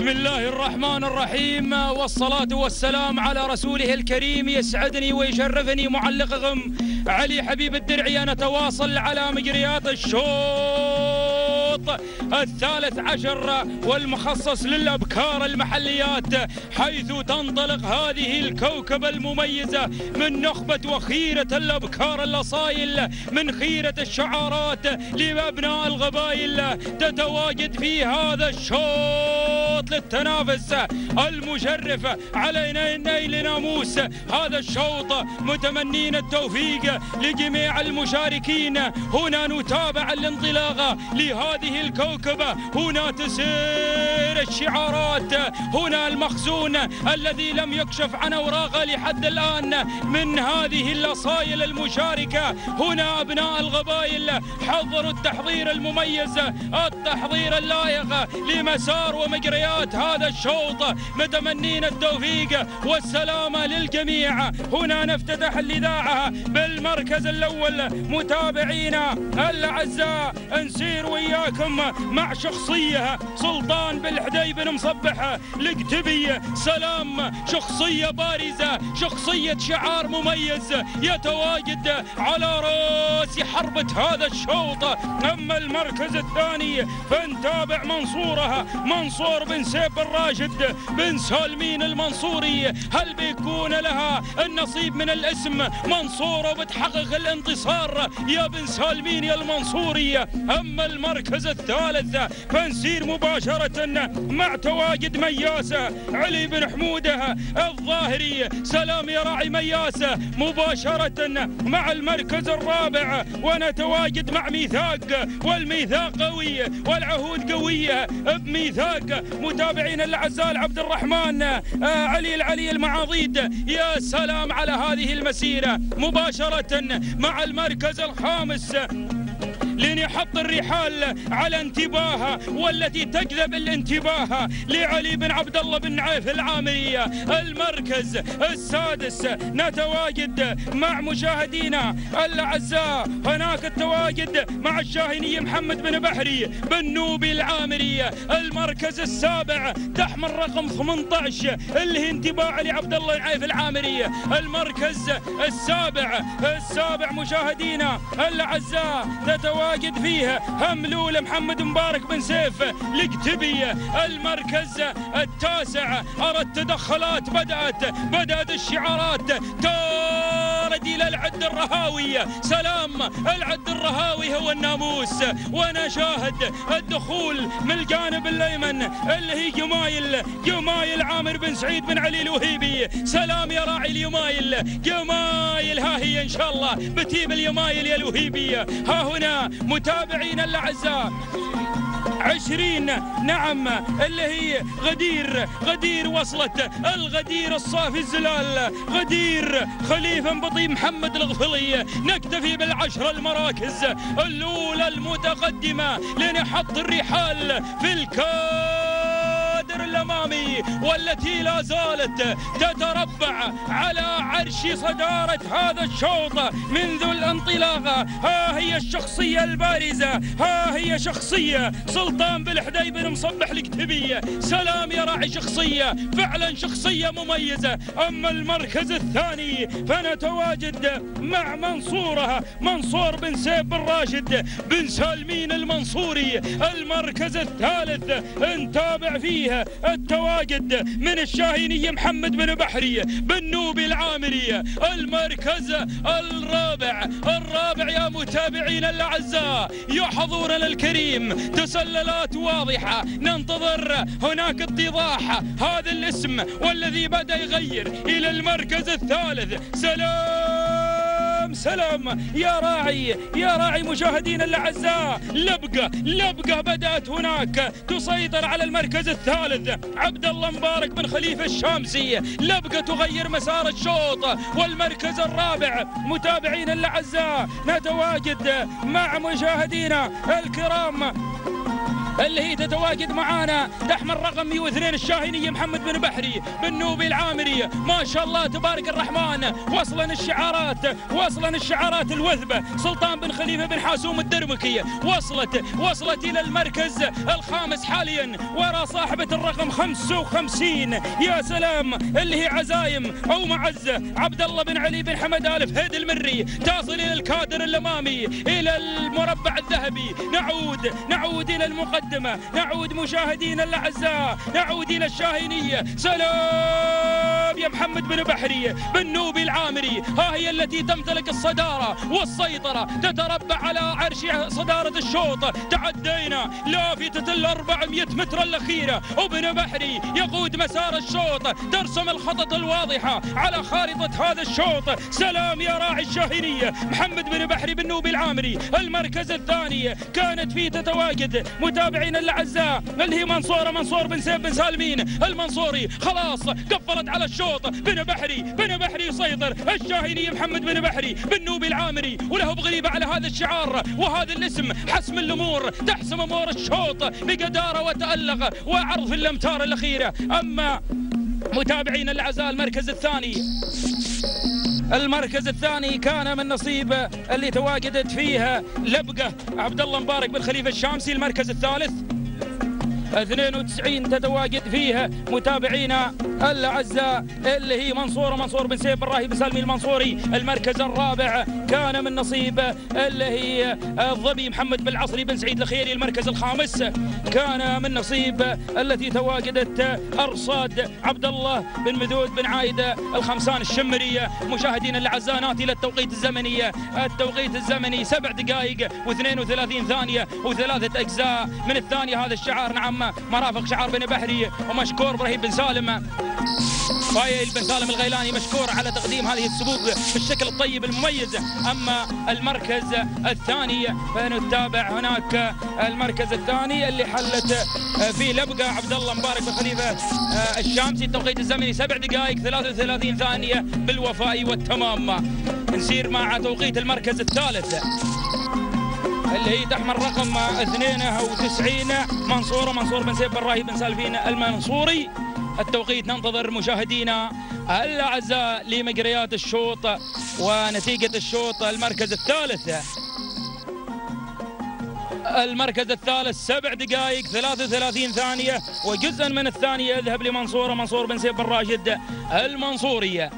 بسم الله الرحمن الرحيم. والصلاة والسلام على رسوله الكريم. يسعدني ويشرفني معلقكم علي حبيب الدرعي نتواصل على مجريات الشوط الثالث عشر والمخصص للأبكار المحليات حيث تنطلق هذه الكوكبة المميزة من نخبة وخيرة الأبكار الأصايل من خيرة الشعارات لأبناء القبائل تتواجد في هذا الشوط للتنافس المشرف علينا نيل ناموس هذا الشوط متمنين التوفيق لجميع المشاركين. هنا نتابع الانطلاق لهذه الكوكبة هنا تسير الشعارات. هنا المخزون الذي لم يكشف عن أوراقه لحد الآن. من هذه الأصايل المشاركة هنا أبناء القبائل. حضروا التحضير المميز التحضير اللائق لمسار ومجريات هذا الشوط. متمنين التوفيق والسلامة للجميع. هنا نفتتح الإذاعة بالمركز الأول. متابعينا الأعزاء نسير وياكم. مع شخصية سلطان بالحدي بن مصبح القتبي سلام شخصية بارزة شخصية شعار مميز. يتواجد على رأس حربة هذا الشوط. أما المركز الثاني فنتابع منصورها منصور بن سيف بن راشد بن سالمين المنصوري. هل بيكون لها النصيب من الاسم؟ منصورة وبتحقق الانتصار يا بن سالمين يا المنصوري. أما المركز الثالث فنسير مباشرة مع تواجد مياسة علي بن حمودة الظاهري سلام يا راعي مياسة مباشرة مع المركز الرابع ونتواجد مع ميثاق. والميثاق قوي والعهود قوية بميثاق. متابعين الأعزاء عبد الرحمن آه، علي العلي المعاضيد. يا سلام على هذه المسيرة. مباشرة مع المركز الخامس لين يحط الرحال على انتباهها والتي تجذب الانتباه لعلي بن عبد الله بن عيف العامرية المركز السادس نتواجد مع مشاهدينا الأعزاء. هناك التواجد مع الشاهيني محمد بن بحري بن نوبي العامرية المركز السابع تحمل رقم 18 اللي هي انتباه علي عبد الله العيف العامرية المركز السابع السابع مشاهدينا الأعزاء تتواجد تواجد فيها. هملول محمد مبارك بن سيف القتبية المركز التاسع. أرى التدخلات بدأت. بدأت الشعارات. تارد إلى العد الرهاوي. سلام العد الرهاوي هو الناموس. وأنا شاهد الدخول من الجانب الأيمن اللي هي جمايل جمايل عامر بن سعيد بن علي الوهيبي. سلام يا راعي اليمايل. جمايل ها هي إن شاء الله. بتيب اليمايل يا الوهيبية ها هنا متابعين الأعزاء. عشرين. نعم اللي هي غدير غدير وصلت. الغدير الصافي الزلال. غدير خليفة بطي محمد الغفلي. نكتفي بالعشر المراكز الأولى المتقدمة لنحط الرحال في الكادر الأمامي والتي لا زالت تتربع على عرش صدارة هذا الشوط منذ الانطلاقة ها هي الشخصية البارزة ها هي شخصية. سلطان بالحدي بن مصبح الكتبية سلام يا راعي شخصية فعلا شخصية مميزة. أما المركز الثاني فنتواجد مع منصورها منصور بن سيف بن راشد بن سالمين المنصوري. المركز الثالث نتابع فيه التواجد من الشاهينية محمد بن بحري بن نوبي العامري المركز الرابع. الرابع يا متابعين الأعزاء يا حضورنا الكريم. تسللات واضحة. ننتظر هناك اتضاح. هذا الاسم والذي بدأ يغير إلى المركز الثالث. سلام! سلام يا راعي يا راعي مشاهدينا الأعزاء. لبقه لبقه بدأت هناك. تسيطر على المركز الثالث. عبد الله مبارك بن خليفة الشامسي. لبقه تغير مسار الشوط. والمركز الرابع. متابعينا الأعزاء. نتواجد مع مشاهدينا الكرام. اللي هي تتواجد معانا. تحمل رقم 102 الشاهينية محمد بن بحري بن نوبي العامري. ما شاء الله تبارك الرحمن. وصلا الشعارات وصلا الشعارات الوثبة. سلطان بن خليفة بن حاسوم الدرمكي. وصلت وصلت إلى المركز الخامس حاليا. وراء صاحبة الرقم 55 يا سلام اللي هي عزايم أو معزة عبد الله بن علي بن حمد آل فهيد المري. تصل إلى الكادر الأمامي إلى المربع الذهبي. نعود نعود إلى المقدمة. نعود مشاهدينا الأعزاء. نعود إلى الشاهينية. سلام يا محمد بن بحري بن نوبي العامري. ها هي التي تمتلك الصدارة والسيطرة. تتربع على عرش صدارة الشوط. تعدينا. لافتة ال 400 متر الأخيرة وبن بحري يقود مسار الشوط. ترسم الخطط الواضحة على خارطة هذا الشوط. سلام يا راعي الشاهينية. محمد بن بحري بن نوبي العامري. المركز الثاني كانت فيه تتواجد متابعين الأعزاء اللي هي منصورة منصور بن سيف بن سالمين المنصوري. خلاص قفلت على الشوط. بن بحري بن بحري يسيطر. الشاهيني محمد بن بحري بن نوبي العامري. وله بغريبه على هذا الشعار وهذا الاسم. حسم الأمور تحسم أمور الشوط بقدارة وتألق. وعرض في الامتار الاخيره أما متابعين الأعزاء المركز الثاني. المركز الثاني كان من نصيب اللي تواجدت فيها لبقة عبد الله مبارك بن خليفة الشامسي المركز الثالث. 92 تتواجد فيها متابعينا الأعزاء اللي هي منصورة منصور بن سيف الراهي بن سلمي المنصوري المركز الرابع. كان من نصيب اللي هي الظبي محمد بن العصري بن سعيد الخيري المركز الخامس. كان من نصيب التي تواجدت أرصاد عبد الله بن مذود بن عايده الخمسان الشمريه مشاهدينا الأعزاء ناتي إلى التوقيت الزمني. التوقيت الزمني سبع دقائق و32 ثانية وثلاثة أجزاء. من الثانية هذا الشعار نعم مرافق شعار بن بحري ومشكور إبراهيم بن سالم. فايل بن سالم الغيلاني مشكور على تقديم هذه السبوق بالشكل الطيب المميز. أما المركز الثاني فنتابع هناك المركز الثاني اللي حلت فيه لبقة. عبد الله مبارك بن خليفه الشامسي. التوقيت الزمني سبع دقائق 33 ثانية بالوفاء والتمام. نسير مع توقيت المركز الثالث اللي هي تحمل رقم 92 منصور منصور بن سيف بن راهي بن سالفين المنصوري. التوقيت ننتظر مشاهدينا الأعزاء لمجريات الشوط ونتيجة الشوط المركز الثالث. المركز الثالث سبع دقائق 33 ثانية وجزءا من الثانية يذهب لمنصورة منصور بن سيف بن راشد المنصورية